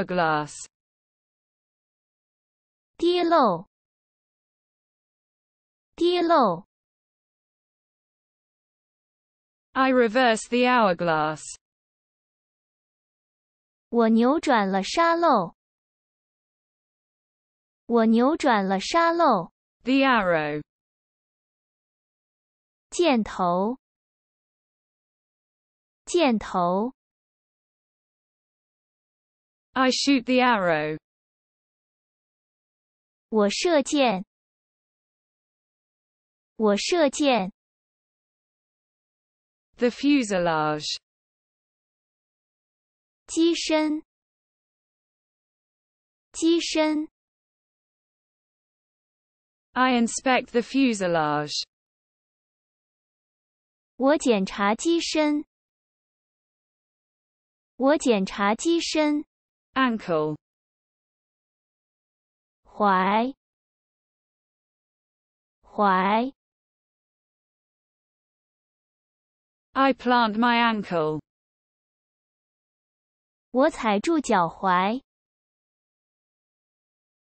hourglass. 跌漏，跌漏， I reverse the hourglass. 我扭转了沙漏，我扭转了沙漏， The arrow. 箭头，箭头， I shoot the arrow. 我射箭，我射箭， The fuselage. 机身，机身， I inspect the fuselage. 我检查机身，我检查机身， Ankle. 踝，踝，I plant my ankle. 我踩住脚踝，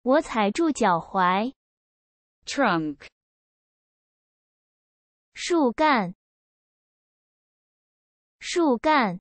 我踩住脚踝，Trunk. 树干，树干，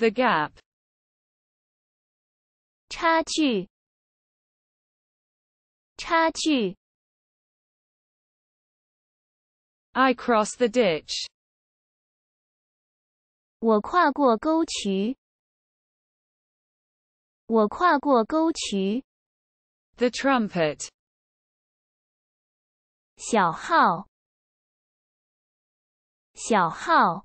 The gap. 差距，差距， I cross the ditch. 我跨过沟渠，我跨过沟渠， The trumpet. 小号，小号，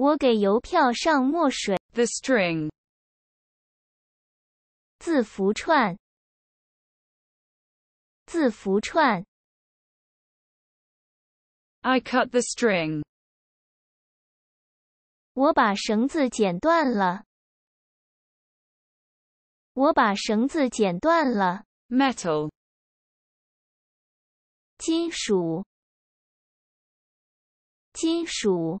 我给邮票上墨水，The string. 字符串，字符串，I cut the string. 我把绳子剪断了，我把绳子剪断了，Metal. 金属，金属，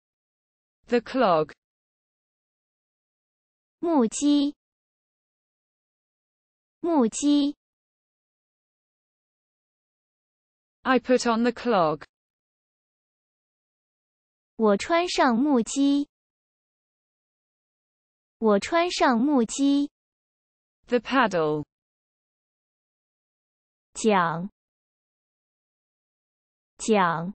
The clog. 木屐，木屐， I put on the clog. 我穿上木屐，我穿上木屐， The paddle. 桨，桨，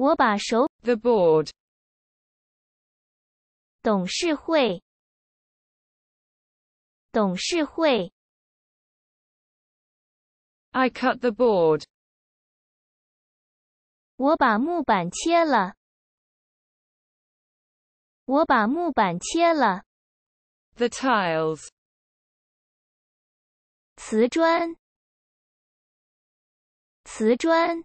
我把手 The board. 董事会，董事会，I cut the board. 我把木板切了，我把木板切了，The tiles. 瓷砖，瓷砖，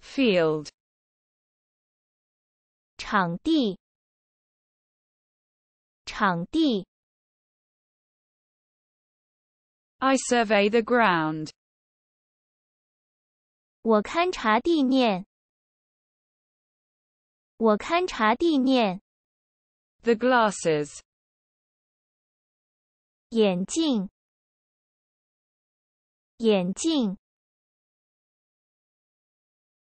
Field. 场地，场地， I survey the ground. 我勘察地面，我勘察地面， The glasses. 眼镜，眼镜，